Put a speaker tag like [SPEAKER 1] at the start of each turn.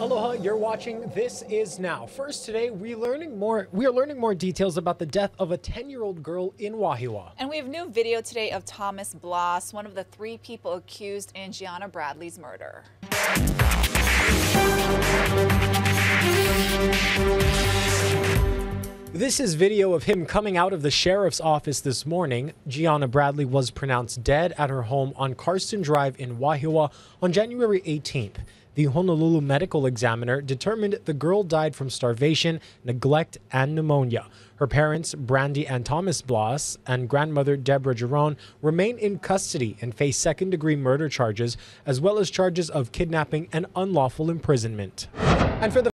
[SPEAKER 1] Aloha, you're watching This Is Now. First today, we learning more we are learning more details about the death of a 10-year-old girl in Wahiawa.
[SPEAKER 2] And we have new video today of Thomas Blas, one of the three people accused in Geanna Bradley's murder.
[SPEAKER 1] This is video of him coming out of the sheriff's office this morning. Geanna Bradley was pronounced dead at her home on Karsten Drive in Wahiawa on January 18th. The Honolulu medical examiner determined the girl died from starvation, neglect, and pneumonia. Her parents, Brandy and Thomas Blas, and grandmother Deborah Jerome remain in custody and face second degree murder charges, as well as charges of kidnapping and unlawful imprisonment. And for the